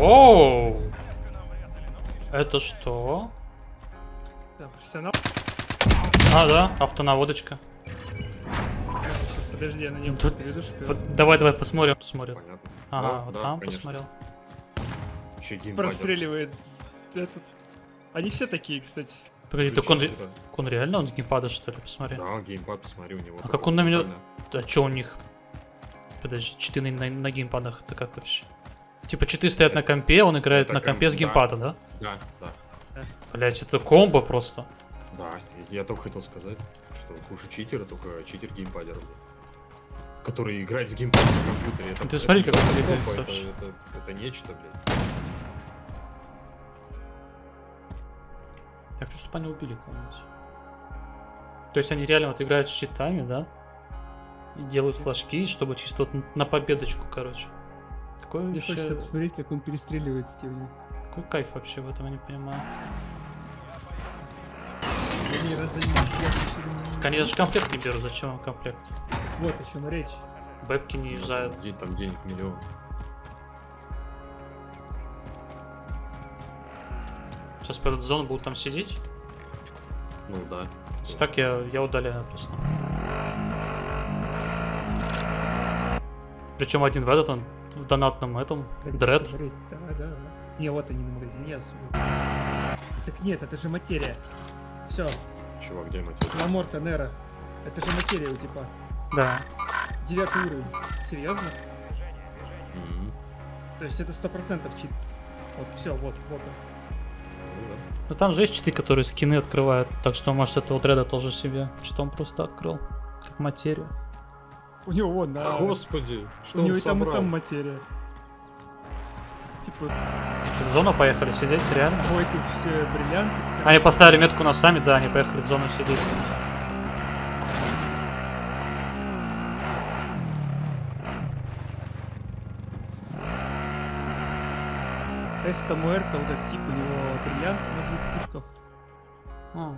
Оу! Это что? Да, профессионал. А, да, автонаводочка. Подожди, я на нем Тут- Вот, давай, давай посмотрим. Смотрит. Понятно. Ага, Да, вот да, там конечно. посмотрел. Простреливает этот. Они все такие, кстати. Погоди, так он, он реально он геймпада, что ли? Посмотри. Да, геймпад, посмотри, у него. А как он на меня- центральный. А чё у них? Подожди, читы на, на, на геймпадах, это как вообще? Типа читы стоят на компе, он играет это на ком- компе с да. геймпада, да? Да, да. Блять, это комбо просто. Да, я только хотел сказать, что хуже читера, только читер геймпадер. Который играет с геймпадом на компьютере. Это, Ты смотри, это как не он комбо, двигается это, это, это нечто, блядь. Хочу, чтобы они убили кого-нибудь. То есть они реально вот играют с читами, да? И делают флажки, чтобы чисто вот на победочку, короче. Какой Мне вообще... хочется посмотреть, как он перестреливает с кем Какой кайф вообще в этом, я не понимаю. Они разданием. Конечно, же комплект не беру, зачем вам комплект? Вот о чем речь. Бэбки не езжают. День, там денег миллион. Сейчас по этот зону будут там сидеть. Ну да. Если так я, я удаляю просто. Причем один в этот, он в донатном этом, дред. Да, да, да. Не, вот они на магазине. Так нет, это же материя. Все, Чувак, где мотив? Ламорта Нера. Это же материя у типа. Да. Девятый уровень. Серьезно? Мгм. То есть это сто процентов чит. Вот, все, вот, вот он. Ну. Ну там же есть читы, которые скины открывают. Так что может этого дреда тоже себе. Что он просто открыл. Как материю. У него вон, на... Господи, что у него и там, и там материя. Типа, Что, в зону поехали сидеть, реально? ой, тут все бриллианты. Они поставили метку на сами, да, они поехали в зону сидеть. Эста Муэрта, вот этот тип, у него бриллиант на двух пушках. А.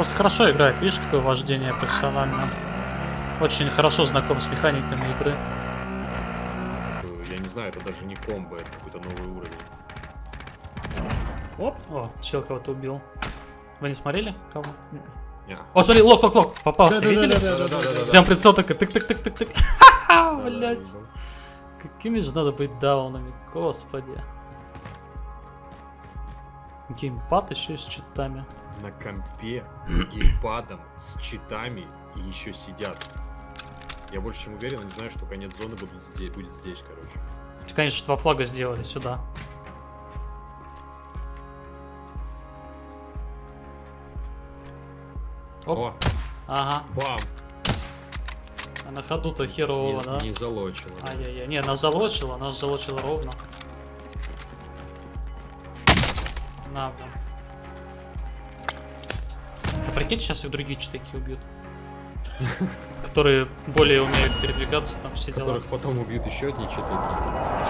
Просто хорошо играет, видишь, какое вождение профессиональное. Очень хорошо знаком с механиками игры. Я не знаю, это даже не комбо, это какой-то новый уровень. Оп! О, чел кого-то убил. Вы не смотрели? Кого? Не. О, смотри, лок, лок, лок, попался, видели? Да-да-да-да-да-да-да. Прям прицел такой, тык-тык-тык-тык-тык. Ха-ха, да. Какими же надо быть даунами, господи. Геймпад еще и с читами. На компе с геймпадом, с читами и еще сидят. Я больше чем уверен, они знают, что конец зоны будет здесь, будет здесь, короче. Конечно, два флага сделали сюда. Оп. О, Ага. бам! А на ходу-то херово, не, да? не залочено. да. Ай-яй-яй. Не, нас залочило, нас залочило ровно. На, блин. А прикиньте, сейчас их другие читаки убьют. Которые более умеют передвигаться, там все дела. Которых потом убьют еще одни читаки. И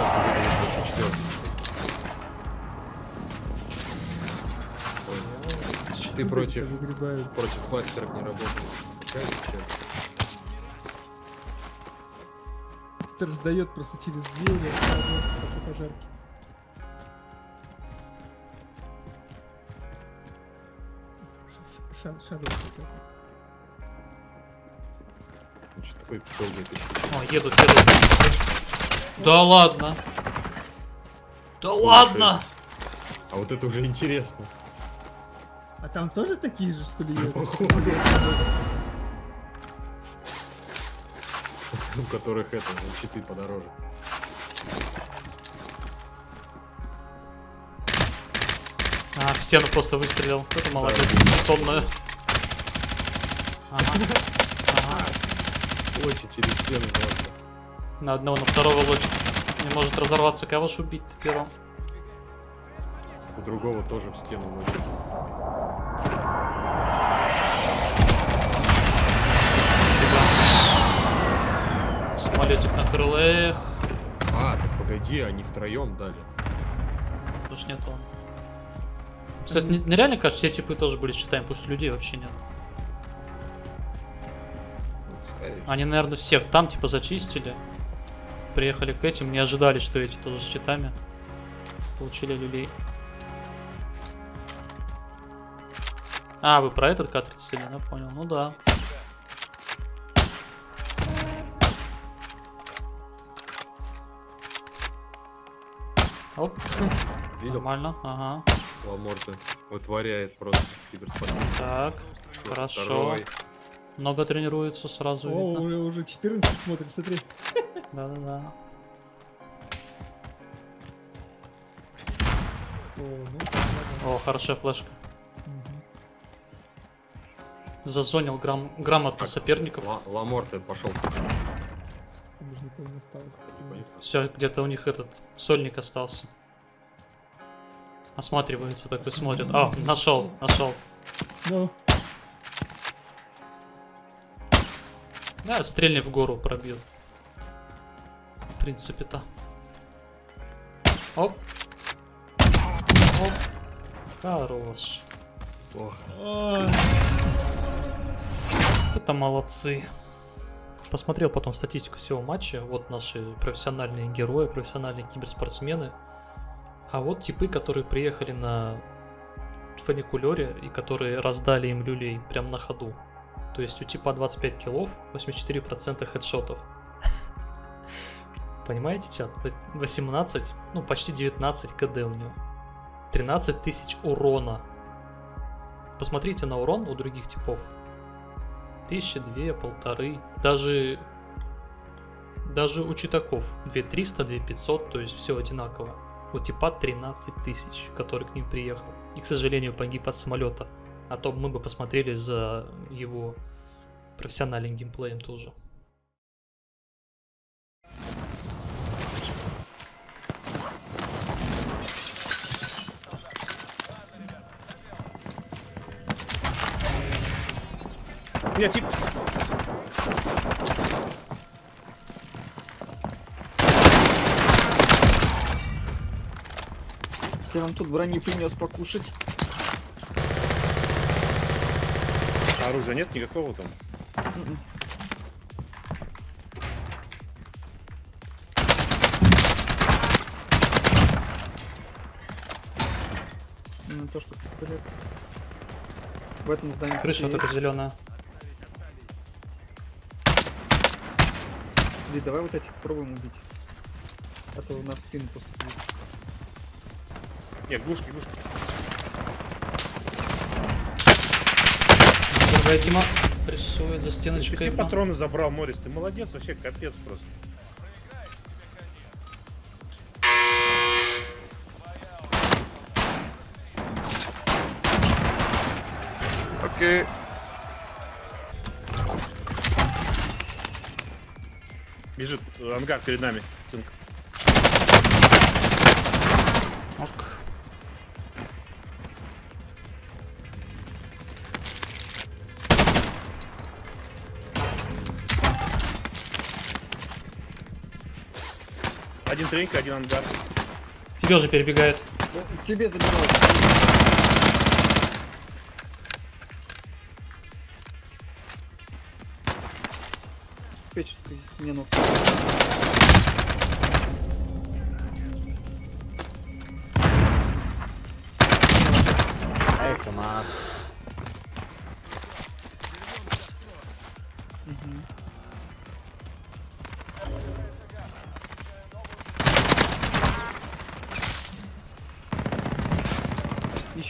сейчас четвертый. Ой, Читы против, против кластеров не работают. Какая раздает просто через двери от пожарки. Ш- ш- Шадоу какой-то. Ну, Что такое долгое печаль? О, едут, едут. Да ладно. Да Слушай. ладно. А вот это уже интересно. А там тоже такие же, что ли, едут? Походу. У которых это, ну, читы подороже. Стену просто выстрелил. Это молодец. Тонную. Ага. Через стену просто. На одного, на второго лочит. Не может разорваться. Кого ж убить-то первым? У другого тоже в стену лучше. Самолетик на крылах. А, так погоди, они втроем дали. Уж нет он. Кстати, не- нереально кажется, все типы тоже были считаем, потому что людей вообще нет. Они, наверное, всех там типа зачистили. приехали к этим, не ожидали, что эти тоже с щитами получили люлей. А, вы про этот картридж сели, я понял. Ну да. Оп, Видел? нормально, ага. Ламорта вытворяет просто киберспортсмен. Так, хорошо. Второй. Много тренируется, сразу О, видно. уже, уже 14 смотрит, смотри. Да-да-да. О, ну. О, хорошая флешка. Мгм. Зазонил грам... грамотно Так. соперников. Ла- Ламорта пошел. Все, где-то у них этот сольник остался. Осматривается, такой смотрит. А, нашел, нашел. Ну, Да, стрельни в гору пробил. В принципе-то. Оп. Оп. Хорош. Ох, Это молодцы. Посмотрел потом статистику всего матча. Вот наши профессиональные герои, профессиональные киберспортсмены. А вот типы, которые приехали на фуникулере и которые раздали им люлей прямо на ходу. То есть у типа 25 киллов, 84% хедшотов. Понимаете, чат? Во- 18, ну почти 19 КД у него. 13 тысяч урона. Посмотрите на урон у других типов. Тысячи, две, полторы. Даже даже у читаков 2300, 2500, то есть все одинаково. У типа 13 тысяч, который к ним приехал. И, к сожалению, погиб от самолета. А то мы бы посмотрели за его профессиональным геймплеем тоже. Я тип. Я вам тут брони принес покушать. А оружия нет никакого там. М-м. Ну, то, что пистолет. В этом здании Крыша вот эта зеленая. Или давай вот этих пробуем убить. А то у нас спину просто бьют. Нет, глушки, глушки. Другая тима прессует за Ты стеночкой. все патроны забрал, Морис. Ты молодец, вообще капец просто. Окей. Бежит э, ангар перед нами. Ок. Один тренька, один ангар. Тебе уже перебегает. Тебе забирают. Печеской не ну. Мгм.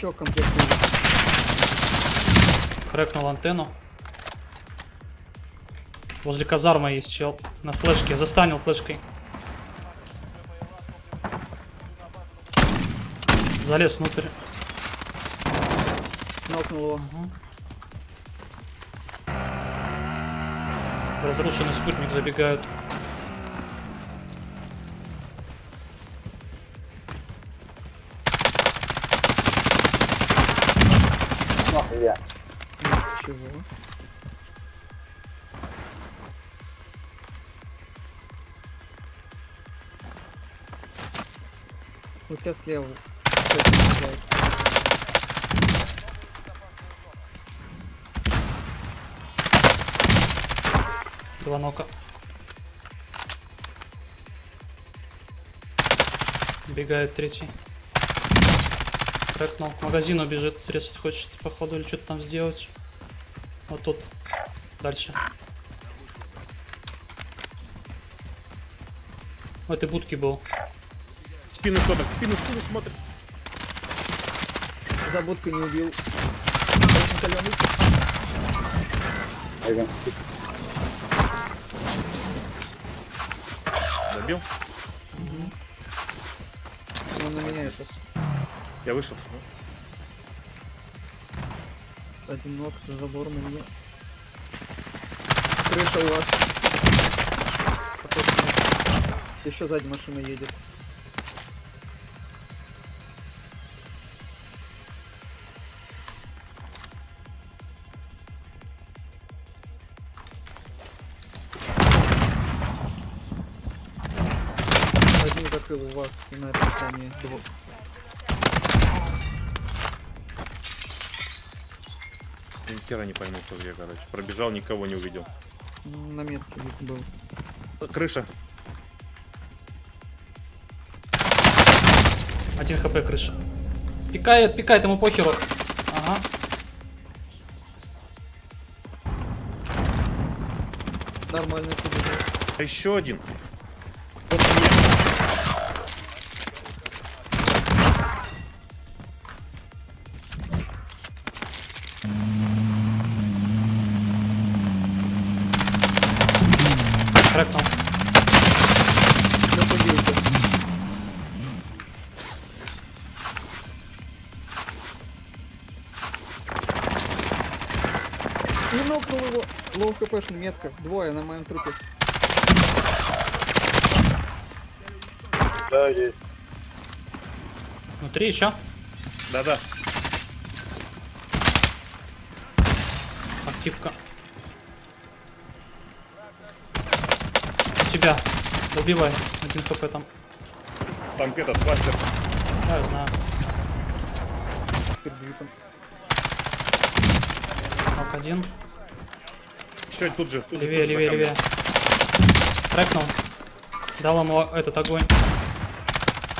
Еще комплект. Крэкнул антенну. Возле казарма есть чел. На флешке. Застанил флешкой. Залез внутрь. Нокнул его. Разрушенный спутник забегают. Чего? У тебя слева. Два нока. Бегает третий. Крэкнул. К магазину бежит, срезать хочет, походу, или что-то там сделать. Вот тут. Дальше. В этой будке был. Спину кто-то, спину, спину смотрит. За будкой не убил. Очень калёный. Забил. Он на меня сейчас. Я вышел. Один ног за забором у меня. Крыша у вас. Еще сзади машина едет. Один закрыл у вас на этом здании. Ни хера не пойму, кто где, короче. Пробежал, никого не увидел. На метке где-то был. Крыша. Один хп крыша. Пикает, пикает, ему похеру. Ага. Нормально. А еще один. Нокнул его. Лоу хпшный метка. Двое на моем трупе. Внутри еще. Да-да. Активка. У тебя. Добивай. Один хп там. Там этот кластер. Да, я знаю. Нок один. Еще тут же. Тут же, Левее, тут же левее, левее. Крэкнул. Дал ему этот огонь.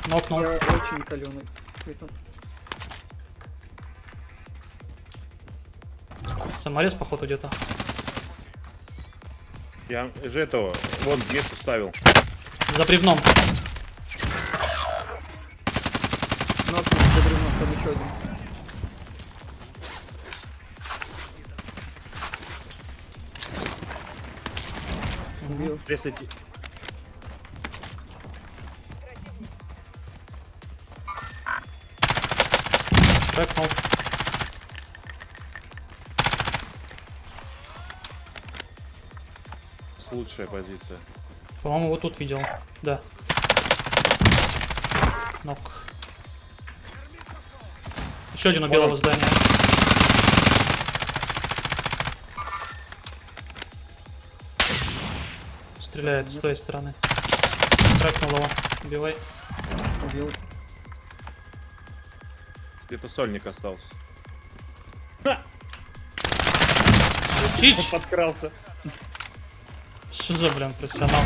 Нокнул. Я очень каленый. Саморез, походу, где-то. Я же этого, вон, место ставил. За бревном. Нокнул за бревном, там еще один. Убил. Тресайте. Крэкнул. Лучшая позиция. По-моему, вот тут видел. Да. Нок. Еще один у Вон белого он. Стреляет с той стороны. Тракнул его. Убивай. Убил. Где-то сольник остался. Чич! Подкрался. Что за, блин, профессионал?